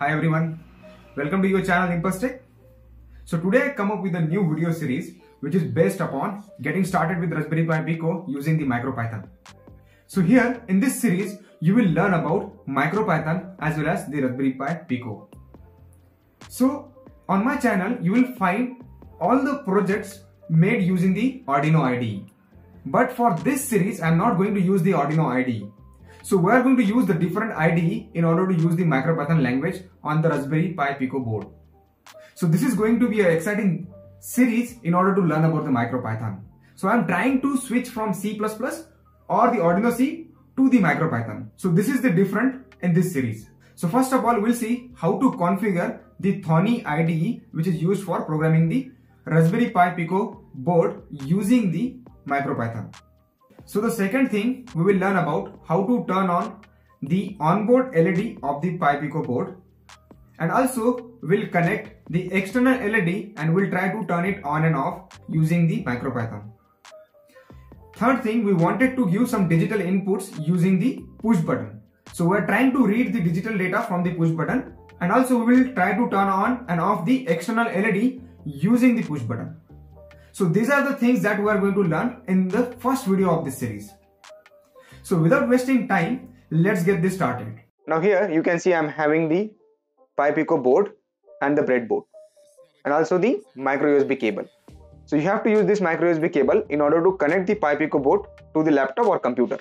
Hi everyone, welcome to your channel Impulse Tech. So today I come up with a new video series which is based upon getting started with Raspberry Pi Pico using the MicroPython. So here in this series you will learn about MicroPython as well as the Raspberry Pi Pico. So on my channel you will find all the projects made using the Arduino IDE. But for this series I am not going to use the Arduino IDE. So we are going to use the different IDE in order to use the MicroPython language on the Raspberry Pi Pico board. So this is going to be an exciting series in order to learn about the MicroPython. So I'm trying to switch from C++ or the Arduino C to the MicroPython. So this is the different in this series. So first of all, we'll see how to configure the Thonny IDE which is used for programming the Raspberry Pi Pico board using the MicroPython. So the second thing we will learn about how to turn on the onboard LED of the Pi Pico board and also we'll connect the external LED and we'll try to turn it on and off using the MicroPython. Third thing we wanted to give some digital inputs using the push button. So we're trying to read the digital data from the push button and also we will try to turn on and off the external LED using the push button. So these are the things that we are going to learn in the first video of this series. So without wasting time, let's get this started. Now here you can see I'm having the Pi Pico board and the breadboard and also the micro USB cable. So you have to use this micro USB cable in order to connect the Pi Pico board to the laptop or computer.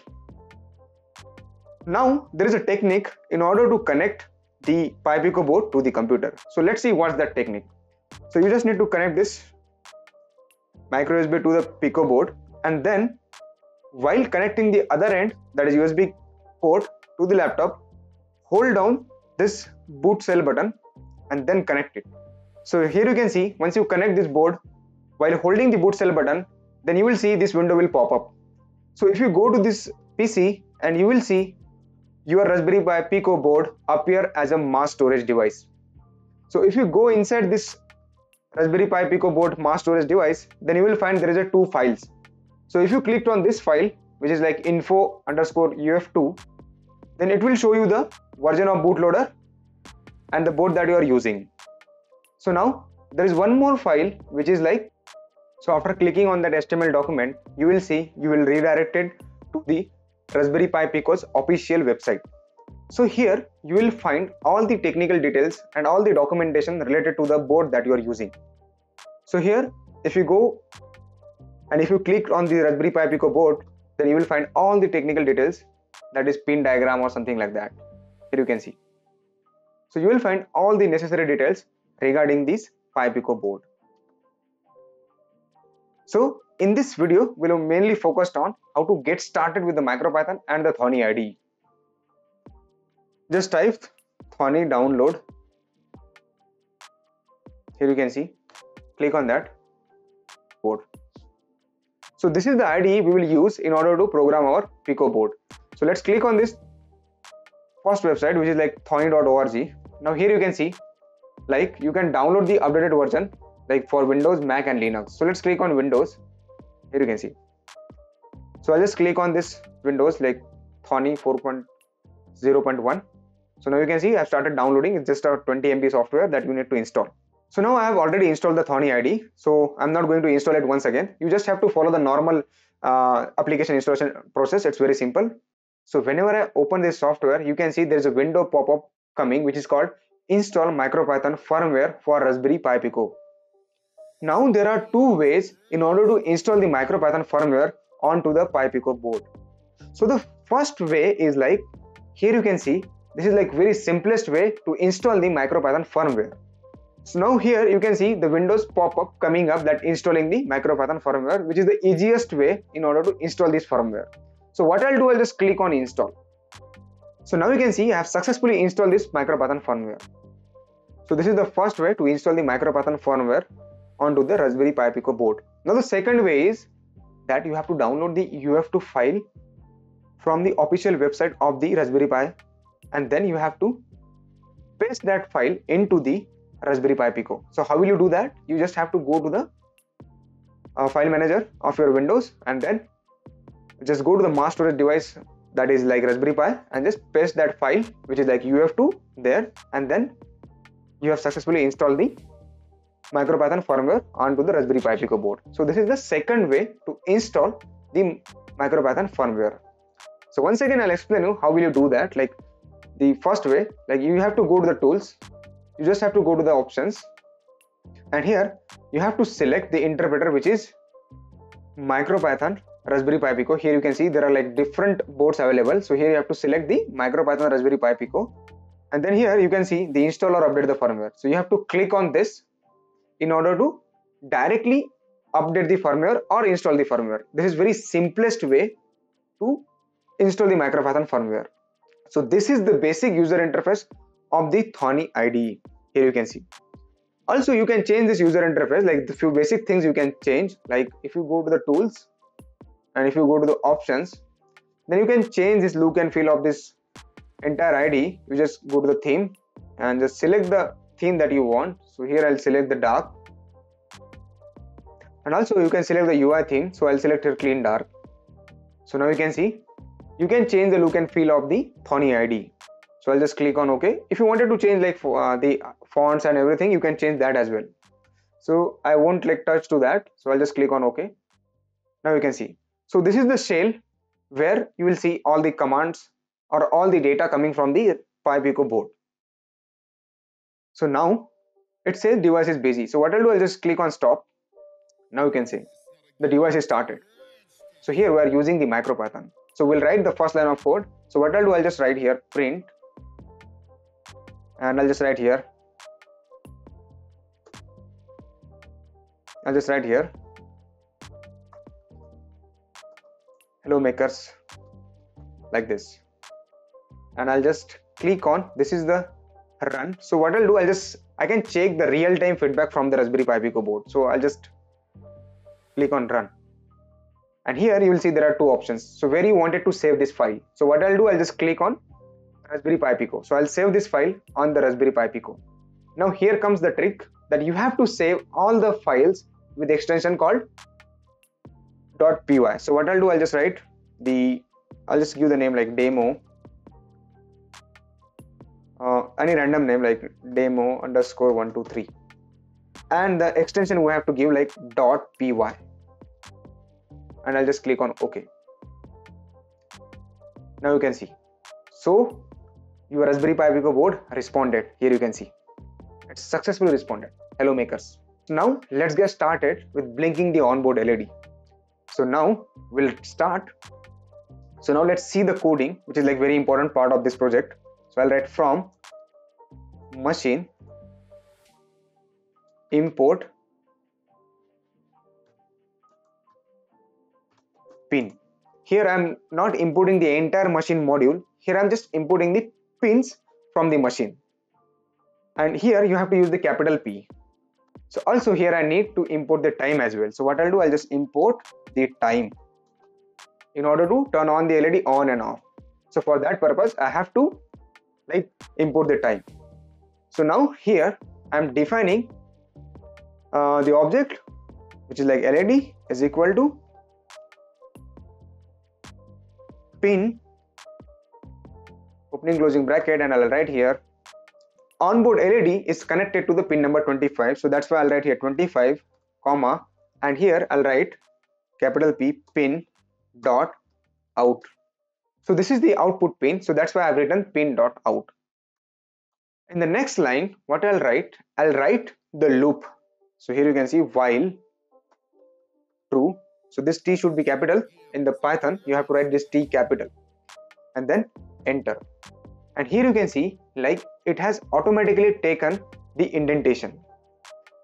Now there is a technique in order to connect the Pi Pico board to the computer. So let's see what's that technique. So you just need to connect this micro USB to the Pico board and then while connecting the other end that is USB port to the laptop hold down this BOOTSEL button and then connect it. So here you can see once you connect this board while holding the BOOTSEL button then you will see this window will pop up. So if you go to this PC and you will see your Raspberry Pi Pico board appear as a mass storage device. So if you go inside this Raspberry Pi Pico board mass storage device, then you will find there is a two files. So if you clicked on this file, which is like info underscore uf2, then it will show you the version of bootloader and the board that you are using. So now there is one more file which is like, so after clicking on that HTML document, you will see you will redirect it to the Raspberry Pi Pico's official website. So here you will find all the technical details and all the documentation related to the board that you are using. So here if you go and if you click on the Raspberry Pi Pico board then you will find all the technical details that is pin diagram or something like that. Here you can see. So you will find all the necessary details regarding this Pi Pico board. So in this video we will mainly focused on how to get started with the MicroPython and the Thonny IDE just type Thonny download. Here you can see. Click on that. Board. So this is the IDE we will use in order to program our Pico board. So let's click on this first website which is like thonny.org now here you can see like you can download the updated version like for Windows Mac and Linux. So let's click on Windows. Here you can see. So I'll just click on this Windows like Thonny 4.0.1 so now you can see I've started downloading. It's just a 20 MB software that you need to install. So now I have already installed the Thonny ID. So I'm not going to install it once again. You just have to follow the normal uh, application installation process. It's very simple. So whenever I open this software, you can see there's a window pop-up coming which is called install MicroPython firmware for Raspberry Pi Pico. Now there are two ways in order to install the MicroPython firmware onto the Pi Pico board. So the first way is like here you can see this is like very simplest way to install the MicroPython firmware. So now here you can see the windows pop-up coming up that installing the MicroPython firmware which is the easiest way in order to install this firmware. So what I'll do I'll just click on install. So now you can see I have successfully installed this MicroPython firmware. So this is the first way to install the MicroPython firmware onto the Raspberry Pi Pico board. Now the second way is that you have to download the UF2 file from the official website of the Raspberry Pi and then you have to paste that file into the Raspberry Pi Pico. So how will you do that? You just have to go to the uh, file manager of your Windows and then just go to the mass storage device that is like Raspberry Pi and just paste that file which is like UF2 there and then you have successfully installed the MicroPython firmware onto the Raspberry Pi Pico board. So this is the second way to install the MicroPython firmware. So once again, I'll explain you how will you do that. Like the first way, like you have to go to the tools. You just have to go to the options, and here you have to select the interpreter which is MicroPython Raspberry Pi Pico. Here you can see there are like different boards available. So here you have to select the MicroPython Raspberry Pi Pico, and then here you can see the install or update the firmware. So you have to click on this in order to directly update the firmware or install the firmware. This is very simplest way to install the MicroPython firmware. So this is the basic user interface of the Thonny IDE. Here you can see. Also, you can change this user interface like the few basic things you can change. Like if you go to the tools and if you go to the options, then you can change this look and feel of this entire IDE. You just go to the theme and just select the theme that you want so here I'll select the dark and also you can select the UI theme so I'll select here clean dark so now you can see you can change the look and feel of the Thonny IDE so I'll just click on OK if you wanted to change like uh, the fonts and everything you can change that as well so I won't like touch to that so I'll just click on OK now you can see so this is the shell where you will see all the commands or all the data coming from the Pi Pico board so now it says device is busy. So what I'll do, I'll just click on stop. Now you can see the device is started. So here we are using the MicroPython. So we'll write the first line of code. So what I'll do, I'll just write here print and I'll just write here. I'll just write here. Hello makers like this and I'll just click on this is the run so what i'll do i'll just i can check the real-time feedback from the raspberry pi pico board so i'll just click on run and here you will see there are two options. So where you wanted to save this file. So what i'll do i'll just click on raspberry pi pico. So i'll save this file on the raspberry pi pico. Now here comes the trick that you have to save all the files with the extension called .py. So what i'll do i'll just write the i'll just give the name like demo uh, any random name like demo underscore 123 and the extension we have to give like dot py and I'll just click on OK. Now you can see. So your Raspberry Pi Pico board responded. Here you can see. It successfully responded. Hello makers. Now let's get started with blinking the onboard LED so now we'll start. So now let's see the coding which is like very important part of this project. So I'll write from machine import pin. Here I'm not importing the entire machine module. Here I'm just importing the pins from the machine. And here you have to use the capital P. So also here I need to import the time as well. So what I'll do I'll just import the time in order to turn on the LED on and off. So for that purpose I have to like import the time. So now here i'm defining uh, the object which is like led is equal to pin opening closing bracket and i'll write here. Onboard led is connected to the pin number 25 so that's why i'll write here 25 comma and here i'll write capital p pin dot out. So this is the output pin so that's why i've written pin dot out. In the next line what I'll write I'll write the loop. So here you can see while true so this T should be capital. In the Python you have to write this T capital and then enter. And here you can see like it has automatically taken the indentation.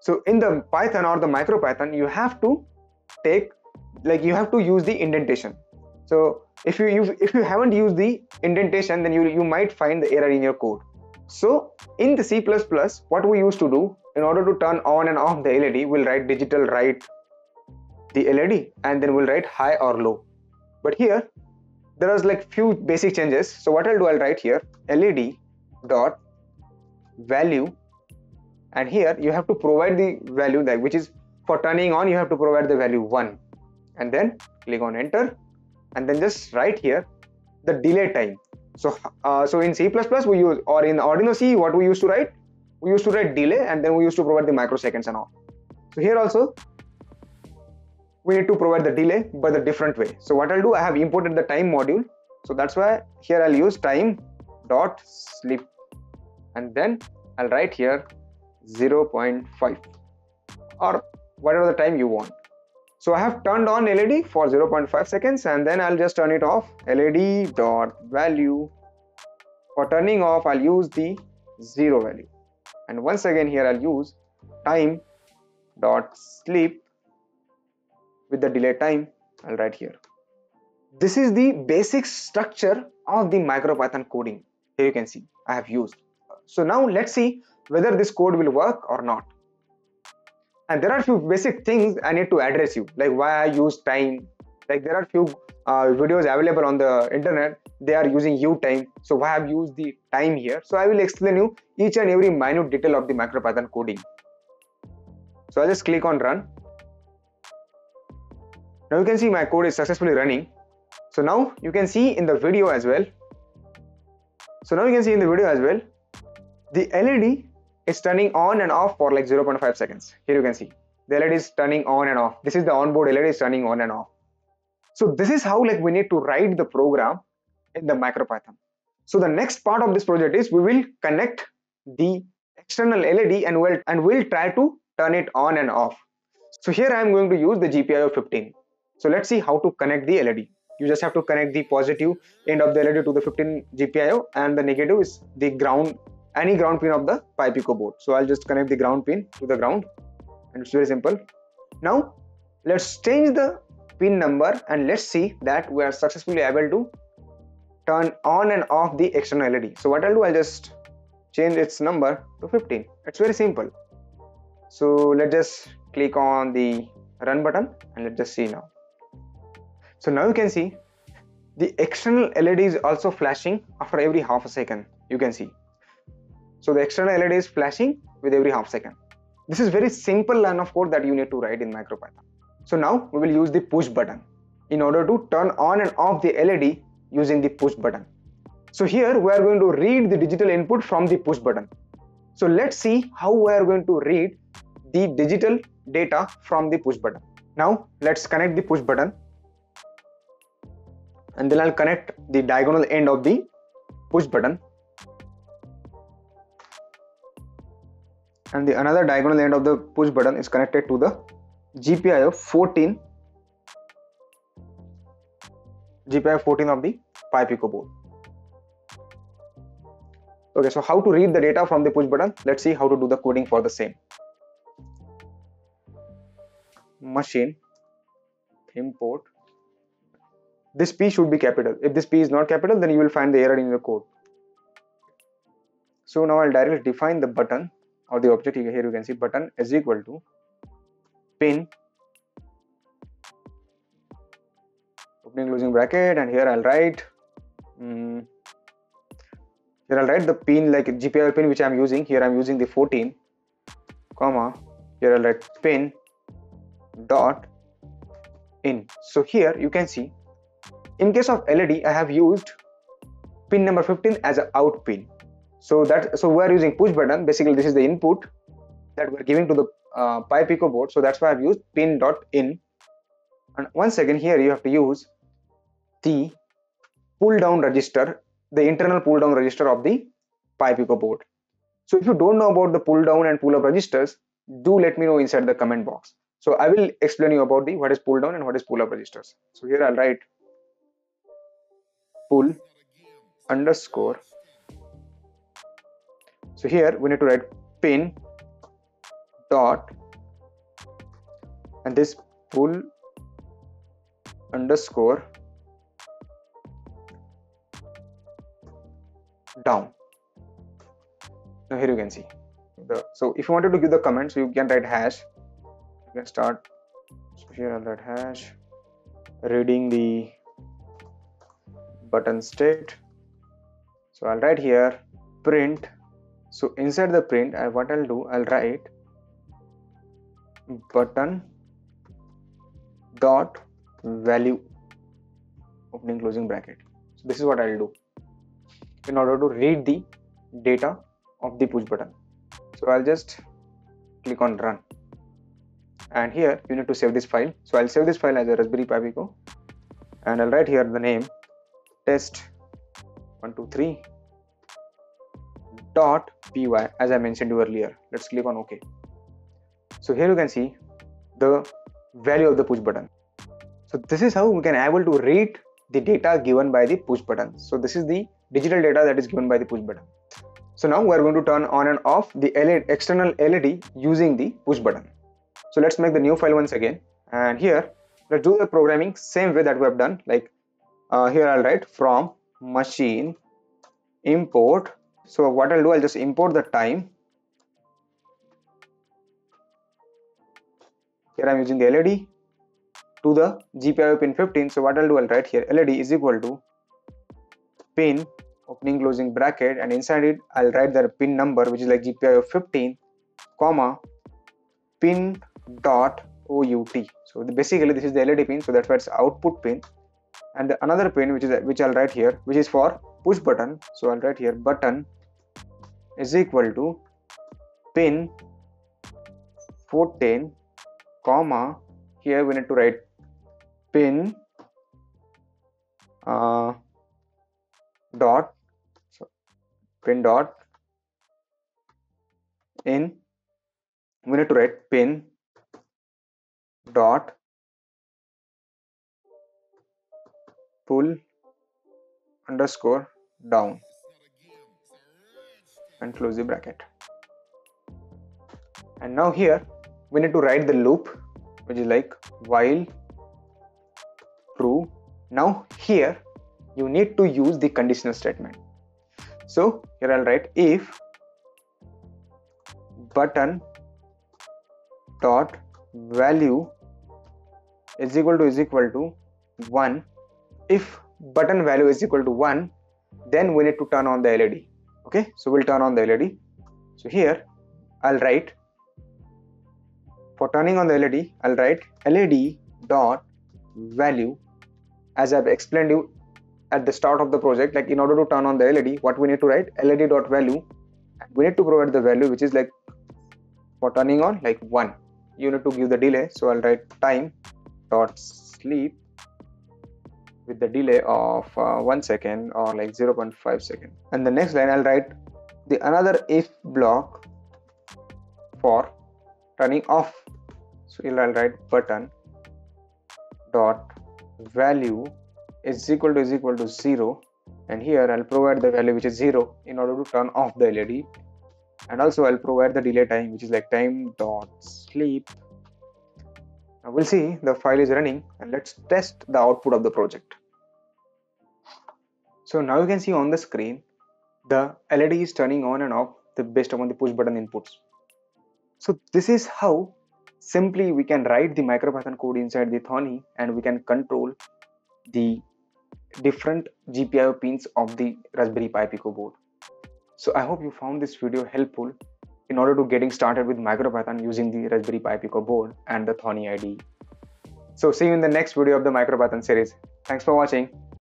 So in the Python or the MicroPython you have to take like you have to use the indentation. So if you, if you haven't used the indentation then you you might find the error in your code. So in the C++, what we used to do in order to turn on and off the LED, we'll write digital write the LED and then we'll write high or low. But here there was like few basic changes. So what I'll do, I'll write here LED dot value. And here you have to provide the value that which is for turning on you have to provide the value 1 and then click on enter. And then just write here the delay time. So uh, so in c++ we use or in arduino c what we used to write? We used to write delay and then we used to provide the microseconds and all. So here also we need to provide the delay but the different way. So what i'll do i have imported the time module. So that's why here i'll use time dot sleep. And then i'll write here 0.5 or whatever the time you want. So I have turned on LED for 0.5 seconds and then I'll just turn it off. LED dot value. For turning off I'll use the zero value. And once again here I'll use time dot sleep with the delay time I'll write here. This is the basic structure of the MicroPython coding. Here you can see I have used. So now let's see whether this code will work or not. And there are few basic things i need to address you like why i use time. Like there are few uh, videos available on the internet. They are using utime. So why i've used the time here? So i will explain you each and every minute detail of the micropython coding. So i'll just click on run now you can see my code is successfully running so now you can see in the video as well so now you can see in the video as well the led is turning on and off for like 0.5 seconds. Here you can see the LED is turning on and off. This is the onboard LED is turning on and off. So this is how like we need to write the program in the MicroPython. So the next part of this project is we will connect the external LED and we'll and we'll try to turn it on and off. So here I am going to use the GPIO 15. So let's see how to connect the LED. You just have to connect the positive end of the LED to the 15 GPIO and the negative is the ground any ground pin of the Pi Pico board. So I'll just connect the ground pin to the ground and it's very simple. Now let's change the pin number and let's see that we are successfully able to turn on and off the external LED. So what I'll do, I'll just change its number to 15. It's very simple. So let's just click on the run button and let's just see now. So now you can see the external LED is also flashing after every half a second. You can see so the external LED is flashing with every half second. This is very simple line of code that you need to write in MicroPython. So now we will use the push button in order to turn on and off the LED using the push button. So here we are going to read the digital input from the push button. So let's see how we are going to read the digital data from the push button. Now let's connect the push button and then I'll connect the diagonal end of the push button and the another diagonal end of the push button is connected to the GPIO 14 GPIO 14 of the Pi Pico board. Okay, so how to read the data from the push button? Let's see how to do the coding for the same. Machine import. This P should be capital. If this P is not capital, then you will find the error in your code. So now I'll directly define the button or the object here you can see button is equal to pin opening closing bracket and here I'll write um, here I'll write the pin like GPIO pin which I'm using here I'm using the 14 comma here I'll write pin dot in so here you can see in case of LED I have used pin number 15 as an out pin. So that so we are using push button. Basically this is the input that we're giving to the uh, Pi Pico board. So that's why I've used pin dot in. And once again here you have to use the pull down register the internal pull down register of the Pi Pico board. So if you don't know about the pull down and pull up registers do let me know inside the comment box. So I will explain you about the what is pull down and what is pull up registers. So here I'll write pull underscore. So here we need to write pin dot and this pull underscore down. Now here you can see the so if you wanted to give the comment so you can write hash. You can start. So here I'll write hash. Reading the button state. So I'll write here print. So inside the print. I, what I'll do I'll write button dot value opening closing bracket. So this is what I'll do in order to read the data of the push button. So I'll just click on run. And here you need to save this file. So I'll save this file as a Raspberry Pi Pico. And I'll write here the name test 123 dot py as I mentioned earlier. Let's click on OK so here you can see the value of the push button. So this is how we can able to read the data given by the push button. So this is the digital data that is given by the push button. So now we're going to turn on and off the LED, external LED using the push button. So let's make the new file once again. And here let's do the programming same way that we have done like uh, here I'll write from machine import. So what I'll do I'll just import the time. Here I'm using the LED to the GPIO pin 15 so what I'll do I'll write here LED is equal to pin opening closing bracket. And inside it I'll write the pin number which is like GPIO 15 comma pin dot OUT so basically this is the LED pin. So that's why it's output pin and the another pin which is which I'll write here which is for push button. So I'll write here button is equal to pin 14 comma here we need to write pin uh, dot so pin dot in we need to write pin dot pull underscore down and close the bracket. And now here we need to write the loop which is like while true now here you need to use the conditional statement. So here i'll write if button dot value is equal to is equal to 1 if button value is equal to 1 then we need to turn on the led okay? So we'll turn on the led so here i'll write for turning on the led i'll write led dot value as i've explained you at the start of the project like in order to turn on the led what we need to write led dot value we need to provide the value which is like for turning on like 1 you need to give the delay so i'll write time dot sleep with the delay of uh, 1 second or like 0.5 second. And the next line i'll write the another if block for turning off. So here i'll write button dot value is equal to is equal to 0 and here i'll provide the value which is 0 in order to turn off the led and also i'll provide the delay time which is like time dot sleep now we'll see the file is running and let's test the output of the project. So now you can see on the screen the LED is turning on and off the based upon the push button inputs. So this is how simply we can write the MicroPython code inside the Thonny and we can control the different GPIO pins of the Raspberry Pi Pico board. So I hope you found this video helpful in order to getting started with MicroPython using the Raspberry Pi Pico board and the Thonny IDE. So see you in the next video of the MicroPython series. Thanks for watching.